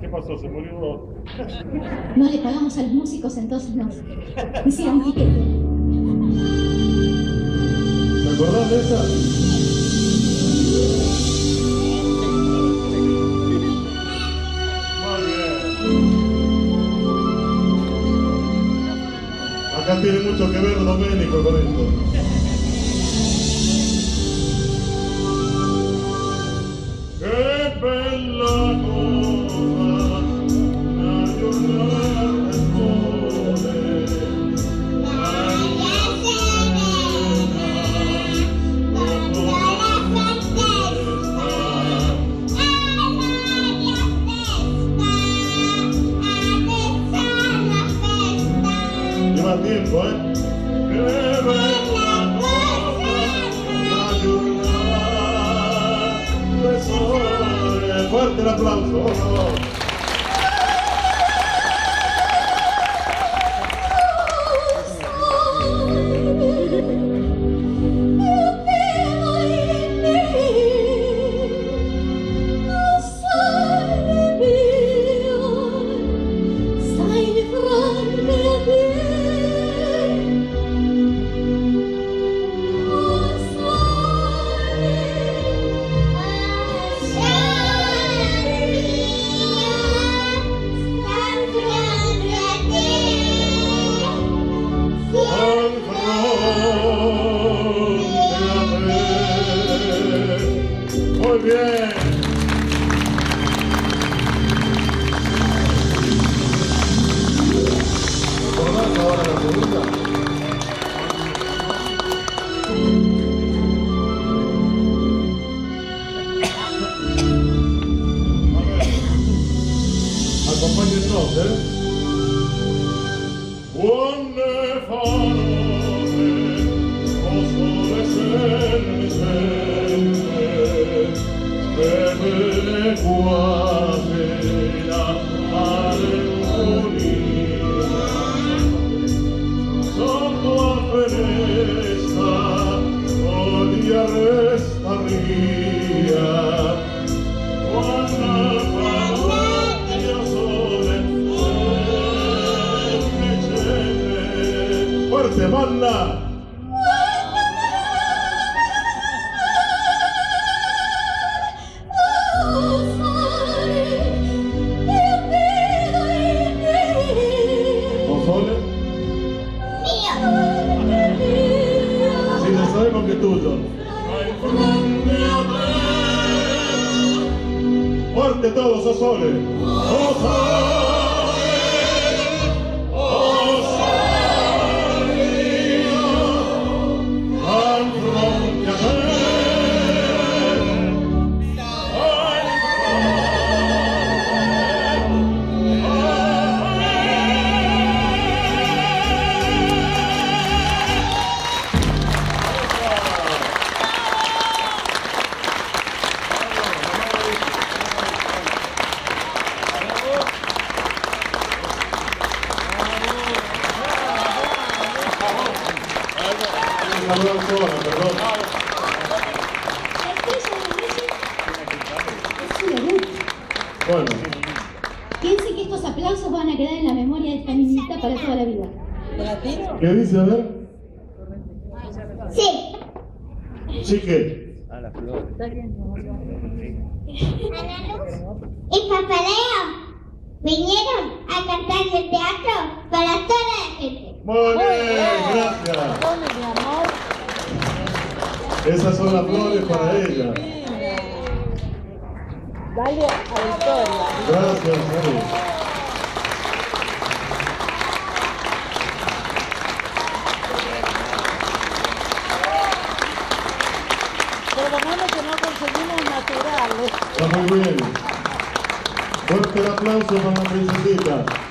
¿Qué pasó? ¿Se murió? No le pagamos a los músicos, entonces nos hicieron piquete. ¿Te acordás de esa? Muy bien. Acá tiene mucho que ver Doménico con esto. Fuerte el aplauso, accompagna il notte? Eh? Buone fanote, o sole sempre, per le cuore. Sempre, Fuerte, manda. Console. Si lo sabemos que Perdón. Bueno, Piense que estos aplausos van a quedar en la memoria de esta niñita para toda la vida. ¿qué dice? A ver. Sí. Chique. y papaleo vinieron a cantar en el teatro para toda la gente. Muy bien, Esas son las flores para ella. Dale a Victoria. Gracias, Mari. Perdóname que no conseguimos naturales. Está muy bien. Fuerte el aplauso para la princesita.